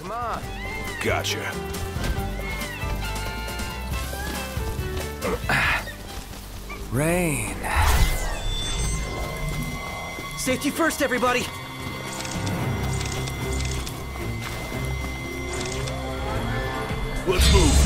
Come on. Gotcha. Rain. Safety first, everybody! Let's move.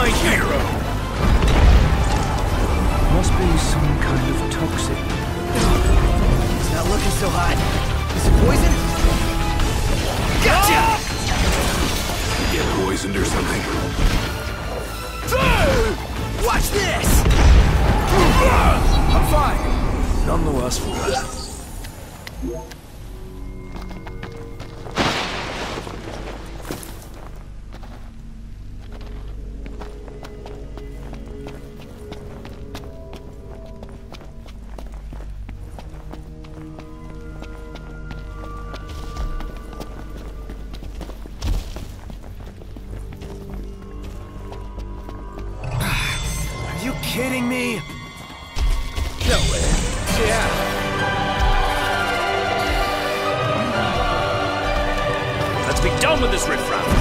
My hero. Must be some kind of toxic. It's not looking so hot. Is it poison? Kidding me? No way. Yeah. Let's be done with this riffraff.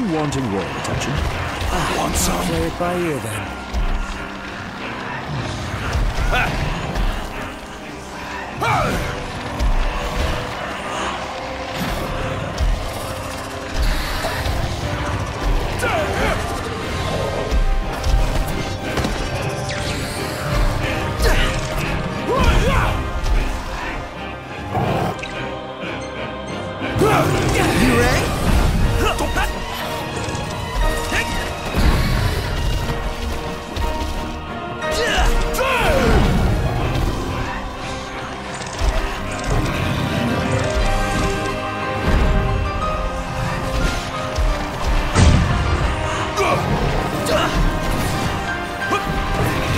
Nothing wanting your attention. I want some? Play it by ear then. You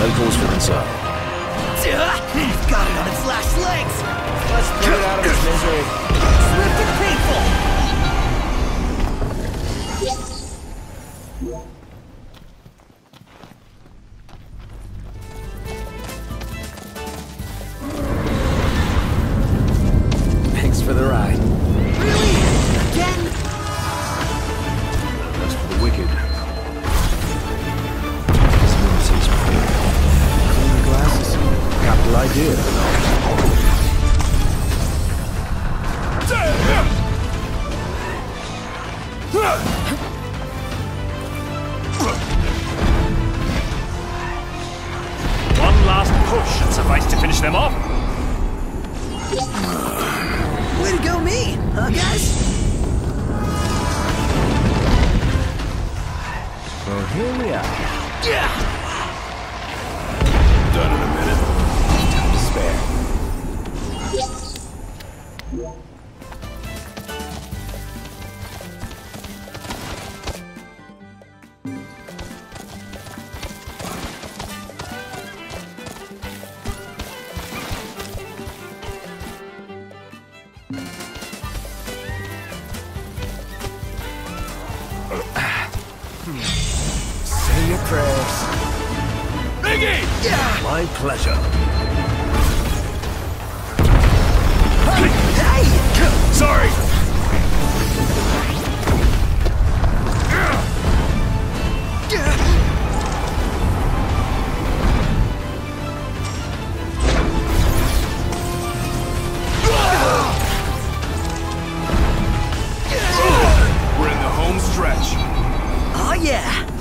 Medicals for inside. Got it on its last legs! Let's it out of its misery. Swift and painful! One last push should suffice to finish them off. Way to go me, huh guys? Well, here we are. Yeah! Done in a minute. Time to spare. Say your prayers. Biggie! My pleasure. Hey! Sorry! We're in the home stretch. Oh yeah!